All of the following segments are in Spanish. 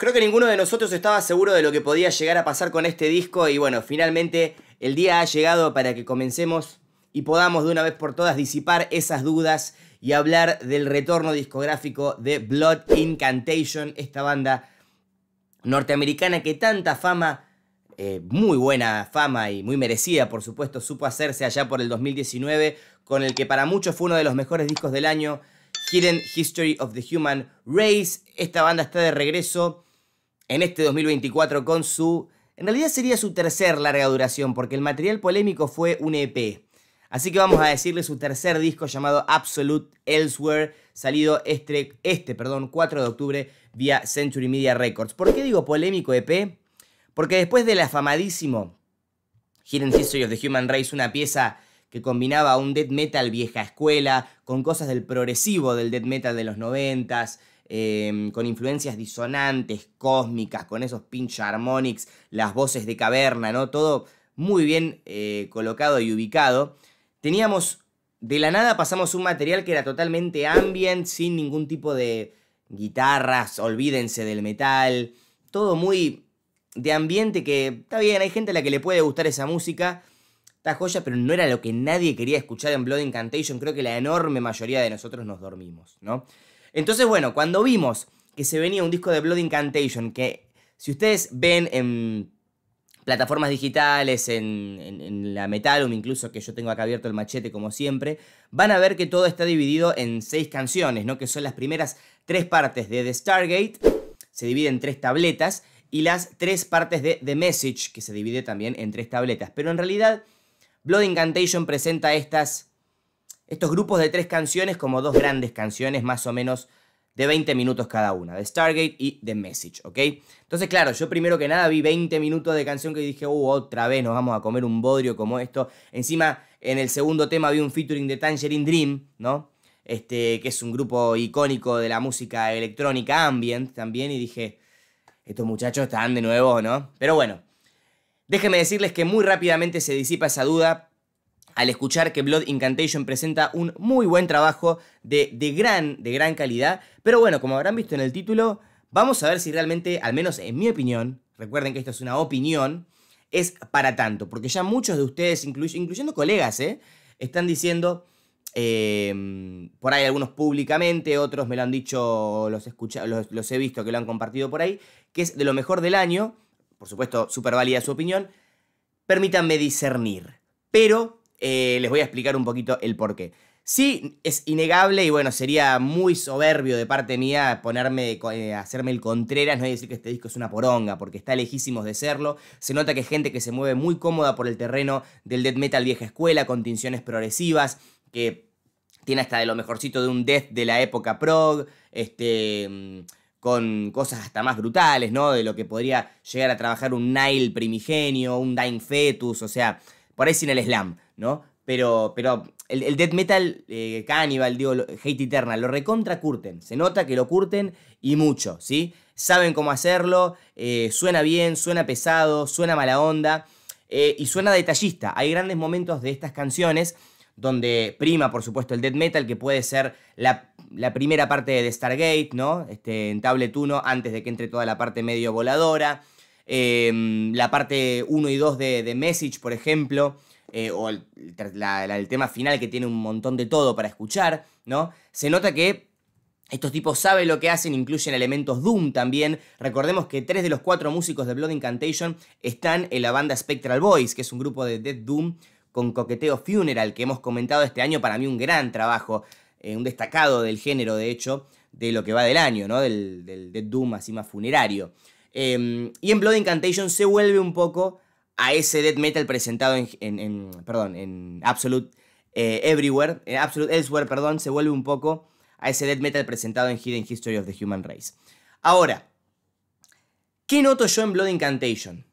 Creo que ninguno de nosotros estaba seguro de lo que podía llegar a pasar con este disco y bueno, finalmente el día ha llegado para que comencemos y podamos de una vez por todas disipar esas dudas y hablar del retorno discográfico de Blood Incantation, esta banda norteamericana que tanta fama, eh, muy buena fama y muy merecida por supuesto, supo hacerse allá por el 2019, con el que para muchos fue uno de los mejores discos del año, Hidden History of the Human Race. Esta banda está de regreso en este 2024 con su... En realidad sería su tercer larga duración, porque el material polémico fue un EP. Así que vamos a decirle su tercer disco llamado Absolute Elsewhere, salido este, este perdón, 4 de octubre vía Century Media Records. ¿Por qué digo polémico EP? Porque después del afamadísimo Hidden History of the Human Race, una pieza que combinaba un death metal vieja escuela con cosas del progresivo del death metal de los noventas, Em, con influencias disonantes, cósmicas, con esos pinch harmonics, las voces de caverna, ¿no? Todo muy bien eh, colocado y ubicado. Teníamos, de la nada pasamos un material que era totalmente ambient, sin ningún tipo de guitarras, olvídense del metal, todo muy de ambiente que está bien, hay gente a la que le puede gustar esa música, está joya, pero no era lo que nadie quería escuchar en Blood Incantation, creo que la enorme mayoría de nosotros nos dormimos, ¿no? Entonces, bueno, cuando vimos que se venía un disco de Blood Incantation, que si ustedes ven en plataformas digitales, en, la Metalum, incluso que yo tengo acá abierto el machete como siempre, van a ver que todo está dividido en seis canciones, ¿no? Que son las primeras tres partes de The Stargate, se divide en tres tabletas, y las tres partes de The Message, que se divide también en tres tabletas. Pero en realidad, Blood Incantation presenta estas estos grupos de tres canciones como dos grandes canciones, más o menos de 20 minutos cada una, de Stargate y The Message, ¿ok? Entonces, claro, yo primero que nada vi 20 minutos de canción que dije, uh, otra vez nos vamos a comer un bodrio como esto. Encima, en el segundo tema vi un featuring de Tangerine Dream, ¿no? Este, que es un grupo icónico de la música electrónica ambient también, y dije, estos muchachos están de nuevo, ¿no? Pero bueno, déjenme decirles que muy rápidamente se disipa esa duda, al escuchar que Blood Incantation presenta un muy buen trabajo de, gran, de gran calidad. Pero bueno, como habrán visto en el título, vamos a ver si realmente, al menos en mi opinión, recuerden que esto es una opinión, es para tanto. Porque ya muchos de ustedes, incluyendo colegas, ¿eh? están diciendo, eh, por ahí algunos públicamente, otros me lo han dicho, los, los, los he visto que lo han compartido por ahí, que es de lo mejor del año. Por supuesto, súper válida su opinión. Permítanme discernir. Pero eh, les voy a explicar un poquito el por qué. Sí, es innegable y bueno, sería muy soberbio de parte mía ponerme, eh, hacerme el Contreras, no hay decir que este disco es una poronga, porque está lejísimos de serlo. Se nota que hay gente que se mueve muy cómoda por el terreno del death metal vieja escuela, con tinciones progresivas, que tiene hasta de lo mejorcito de un death de la época prog, este, mm, con cosas hasta más brutales, ¿no? De lo que podría llegar a trabajar un Nile primigenio, un Dying Fetus, o sea, por ahí sin el slam, ¿no? Pero, pero el, death metal eh, Cannibal, digo, Hate Eternal, lo recontra curten. Se nota que lo curten y mucho, ¿sí? Saben cómo hacerlo, eh, suena bien, suena pesado, suena mala onda eh, y suena detallista. Hay grandes momentos de estas canciones donde prima, por supuesto, el death metal, que puede ser la, primera parte de Stargate, ¿no? Este, en Tablet 1, antes de que entre toda la parte medio voladora. Em, la parte 1 y 2 de, Message, por ejemplo, eh, o el, tema final que tiene un montón de todo para escuchar, ¿no? Se nota que estos tipos saben lo que hacen, incluyen elementos Doom también. Recordemos que tres de los cuatro músicos de Blood Incantation están en la banda Spectral Boys, que es un grupo de Death Doom con coqueteo Funeral, que hemos comentado este año, para mí un gran trabajo, eh, un destacado del género, de hecho, de lo que va del año, ¿no? Del, del Death Doom así más funerario. Em, y en Blood Incantation se vuelve un poco a ese death metal presentado en, perdón, en Absolute eh, Everywhere, en Absolute Elsewhere, perdón, se vuelve un poco a ese death metal presentado en Hidden History of the Human Race. Ahora, ¿qué noto yo en Blood Incantation?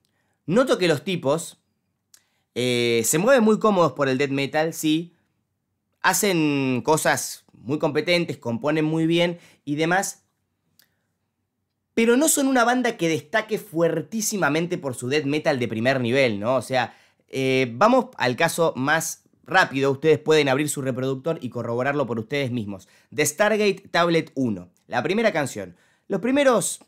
Noto que los tipos eh, se mueven muy cómodos por el death metal, sí, hacen cosas muy competentes, componen muy bien y demás, pero no son una banda que destaque fuertísimamente por su death metal de primer nivel, ¿no? O sea, eh, vamos al caso más rápido, ustedes pueden abrir su reproductor y corroborarlo por ustedes mismos. The Stargate Tablet 1, la primera canción. Los primeros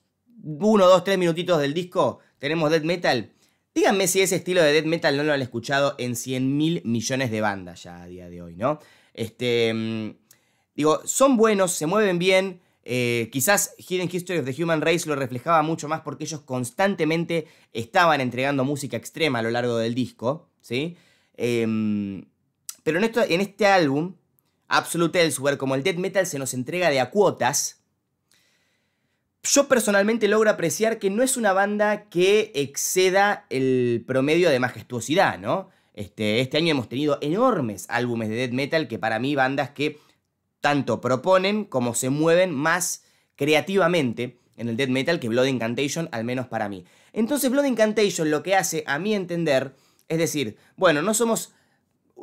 uno, dos, tres minutitos del disco tenemos death metal. Díganme si ese estilo de death metal no lo han escuchado en 100 mil millones de bandas ya a día de hoy, ¿no? Este, mm, digo, son buenos, se mueven bien. Eh, quizás Hidden History of the Human Race lo reflejaba mucho más porque ellos constantemente estaban entregando música extrema a lo largo del disco, ¿sí? Em, pero en, esto, en este álbum, Absolute Elsewhere, como el death metal se nos entrega de a cuotas, yo personalmente logro apreciar que no es una banda que exceda el promedio de majestuosidad, ¿no? Este, este año hemos tenido enormes álbumes de death metal que para mí bandas que tanto proponen como se mueven más creativamente en el death metal que Blood Incantation, al menos para mí. Entonces Blood Incantation lo que hace, a mi entender, es decir, bueno, no somos,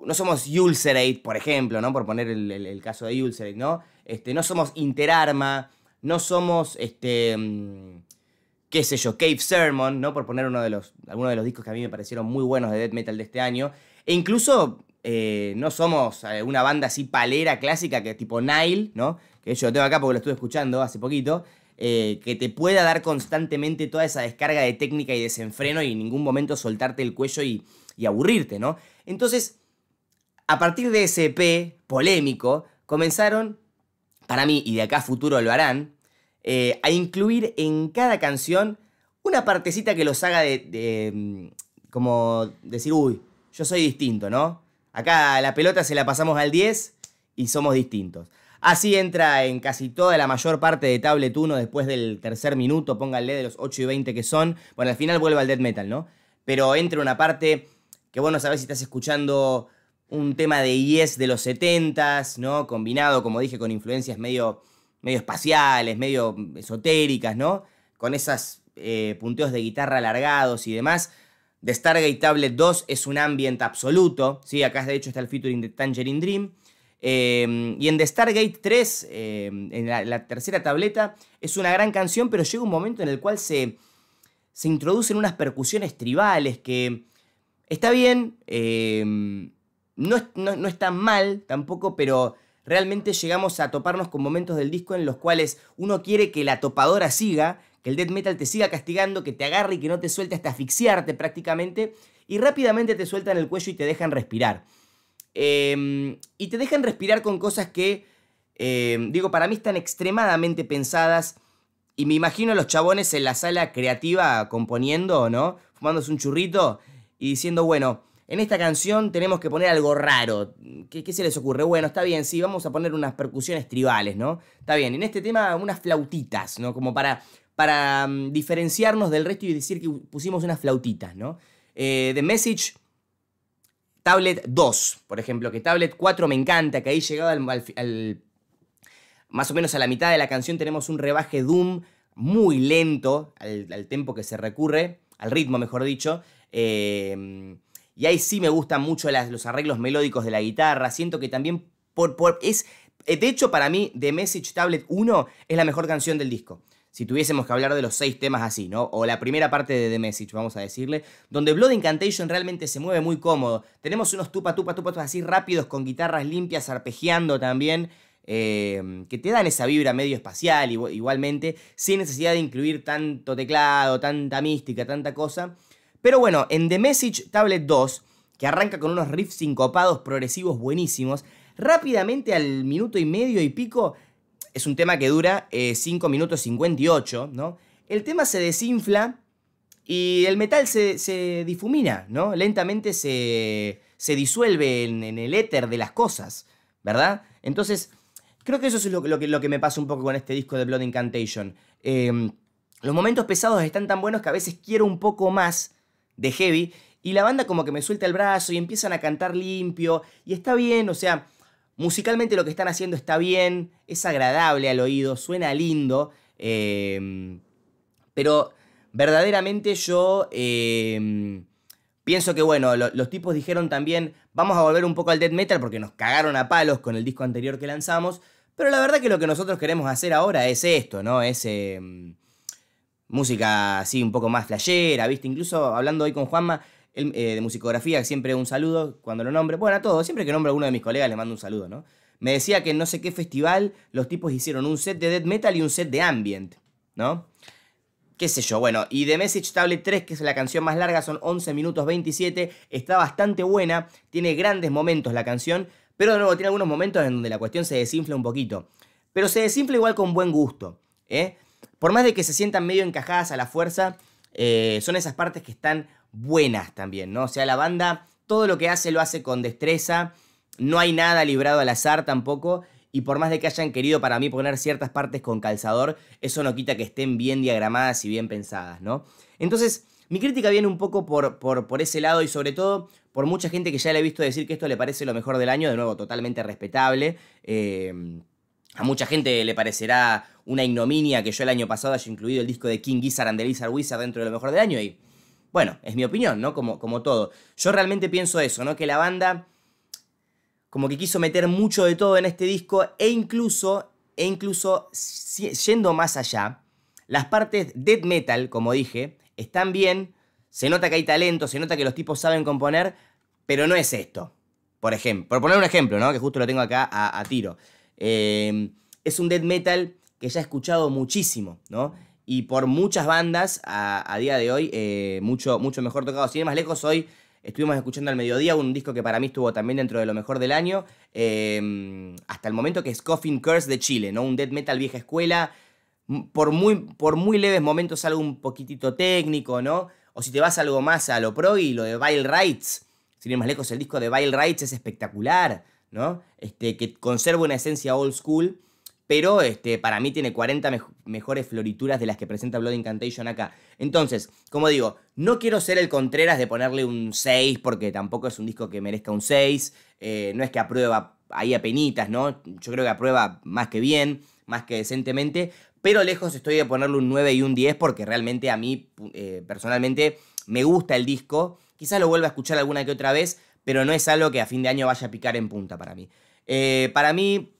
no somos Ulcerate, por ejemplo, ¿no? Por poner el, caso de Ulcerate, ¿no? Este, no somos Interarma, no somos, este, mm, qué sé yo, Cave Sermon, ¿no? Por poner uno de los, algunos de los discos que a mí me parecieron muy buenos de death metal de este año. E incluso eh, no somos eh, una banda así palera clásica que tipo Nile, ¿no? Que yo lo tengo acá porque lo estuve escuchando hace poquito. Eh, que te pueda dar constantemente toda esa descarga de técnica y desenfreno y en ningún momento soltarte el cuello y, aburrirte, ¿no? Entonces, a partir de ese EP polémico, comenzaron, para mí, y de acá a futuro lo harán, a incluir en cada canción una partecita que los haga de, mm, como decir, uy, yo soy distinto, ¿no? Acá la pelota se la pasamos al 10 y somos distintos. Así entra en casi toda la mayor parte de Tablet 1 después del tercer minuto, pónganle de los 8 y 20 que son. Bueno, al final vuelve al death metal, ¿no? Pero entra una parte que vos no sabés si estás escuchando un tema de Yes de los 70s, ¿no? Combinado, como dije, con influencias medio medio espaciales, medio esotéricas, ¿no? Con esos eh, punteos de guitarra alargados y demás. The Stargate Tablet 2 es un ambient absoluto, ¿sí? Acá de hecho está el featuring de Tangerine Dream. Eh, y en The Stargate 3, eh, en la, tercera tableta, es una gran canción, pero llega un momento en el cual se, se introducen unas percusiones tribales que está bien, no, no, no está mal tampoco, pero realmente llegamos a toparnos con momentos del disco en los cuales uno quiere que la topadora siga, que el death metal te siga castigando, que te agarre y que no te suelte hasta asfixiarte prácticamente, y rápidamente te sueltan el cuello y te dejan respirar. Em, y te dejan respirar con cosas que, em, digo, para mí están extremadamente pensadas. Y me imagino a los chabones en la sala creativa componiendo, ¿no? Fumándose un churrito y diciendo, bueno, en esta canción tenemos que poner algo raro. ¿Qué, se les ocurre? Bueno, está bien, sí, vamos a poner unas percusiones tribales, ¿no? Está bien, en este tema unas flautitas, ¿no? Como para, para mm, diferenciarnos del resto y decir que pusimos unas flautitas, ¿no? Eh, The Message Tablet 2, por ejemplo, que Tablet 4 me encanta, que ahí llegado al, más o menos a la mitad de la canción tenemos un rebaje Doom muy lento al, al tempo que se recurre, al ritmo mejor dicho. Eh, y ahí sí me gustan mucho los arreglos melódicos de la guitarra. Siento que también por, es... De hecho, para mí, The Message Tablet 1 es la mejor canción del disco. Si tuviésemos que hablar de los seis temas así, ¿no? O la primera parte de The Message, vamos a decirle. Donde Blood Incantation realmente se mueve muy cómodo. Tenemos unos tupa, tupa, tupa, tupa así rápidos con guitarras limpias, arpegiando también. Eh, que te dan esa vibra medio espacial igualmente, sin necesidad de incluir tanto teclado, tanta mística, tanta cosa. Pero bueno, en The Message Tablet 2, que arranca con unos riffs sincopados progresivos buenísimos, rápidamente al minuto y medio y pico, es un tema que dura 5 eh, minutos 58, ¿no? El tema se desinfla y el metal se, difumina, ¿no? Lentamente se, se disuelve en, el éter de las cosas, ¿verdad? Entonces, creo que eso es lo, que, lo que me pasa un poco con este disco de Blood Incantation. Em, los momentos pesados están tan buenos que a veces quiero un poco más de heavy y la banda como que me suelta el brazo y empiezan a cantar limpio y está bien, o sea, musicalmente lo que están haciendo está bien, es agradable al oído, suena lindo, em, pero verdaderamente yo em, pienso que bueno, los tipos dijeron también, vamos a volver un poco al death metal porque nos cagaron a palos con el disco anterior que lanzamos, pero la verdad que lo que nosotros queremos hacer ahora es esto, ¿no? Es em, música así un poco más flashera, ¿viste? Incluso hablando hoy con Juanma eh, de musicografía, siempre un saludo cuando lo nombre. Bueno, a todos, siempre que nombro a uno de mis colegas le mando un saludo, ¿no? Me decía que en no sé qué festival los tipos hicieron un set de death metal y un set de ambient, ¿no? qué sé yo, bueno, y The Message Tablet 3, que es la canción más larga, son 11 minutos 27, está bastante buena, tiene grandes momentos la canción, pero de nuevo tiene algunos momentos en donde la cuestión se desinfla un poquito. Pero se desinfla igual con buen gusto, ¿eh? Por más de que se sientan medio encajadas a la fuerza, eh, son esas partes que están buenas también, ¿no? O sea, la banda todo lo que hace lo hace con destreza, no hay nada librado al azar tampoco, y por más de que hayan querido para mí poner ciertas partes con calzador, eso no quita que estén bien diagramadas y bien pensadas, ¿no? Entonces, mi crítica viene un poco por, por, ese lado y sobre todo por mucha gente que ya le he visto decir que esto le parece lo mejor del año, de nuevo, totalmente respetable. Eh, a mucha gente le parecerá una ignominia que yo el año pasado haya incluido el disco de King Gizzard and the Lizard Wizard dentro de lo mejor del año y bueno, es mi opinión, ¿no? Como, como todo. Yo realmente pienso eso, ¿no? Que la banda como que quiso meter mucho de todo en este disco e incluso, e incluso yendo más allá, las partes death metal, como dije, están bien, se nota que hay talento, se nota que los tipos saben componer, pero no es esto. Por ejemplo, por poner un ejemplo, ¿no? Que justo lo tengo acá a, tiro. Eh, es un death metal que ya he escuchado muchísimo, ¿no? Y por muchas bandas a, día de hoy, eh, mucho, mucho mejor tocado. Sin ir más lejos, hoy Estuvimos escuchando al mediodía un disco que para mí estuvo también dentro de lo mejor del año, em, hasta el momento que es Coffin Curse de Chile, ¿no? Un death metal vieja escuela, por muy, por muy leves momentos algo un poquitito técnico, ¿no? O si te vas algo más a lo pro y lo de Vile Rights, sin ir más lejos, el disco de Vile Rights es espectacular, ¿no? Este, que conserva una esencia old school pero este, para mí tiene 40 mejores florituras de las que presenta Blood Incantation acá. Entonces, como digo, no quiero ser el Contreras de ponerle un 6, porque tampoco es un disco que merezca un 6, eh, no es que aprueba ahí a penitas, ¿no? Yo creo que aprueba más que bien, más que decentemente, pero lejos estoy de ponerle un 9 y un 10 porque realmente a mí, eh, personalmente, me gusta el disco. Quizás lo vuelva a escuchar alguna que otra vez, pero no es algo que a fin de año vaya a picar en punta para mí. Eh, para mí,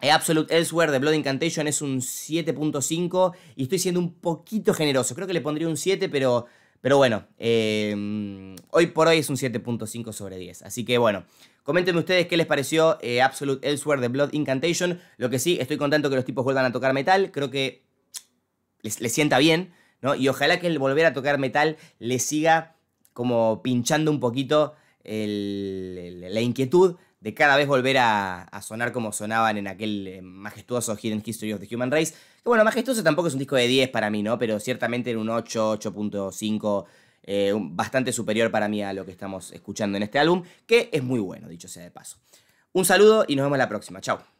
Absolute Elsewhere de Blood Incantation es un 7.5 y estoy siendo un poquito generoso. Creo que le pondría un 7, pero, pero bueno, eh, hoy por hoy es un 7.5 sobre 10. Así que bueno, coméntenme ustedes qué les pareció eh, Absolute Elsewhere de Blood Incantation. Lo que sí, estoy contento que los tipos vuelvan a tocar metal. Creo que les, sienta bien, ¿no? Y ojalá que el volver a tocar metal les siga como pinchando un poquito la inquietud de cada vez volver a, sonar como sonaban en aquel eh, majestuoso Hidden History of the Human Race. Que bueno, majestuoso tampoco es un disco de 10 para mí, ¿no? Pero ciertamente en un 8, 8.5, eh, bastante superior para mí a lo que estamos escuchando en este álbum, que es muy bueno, dicho sea de paso. Un saludo y nos vemos la próxima. Chao.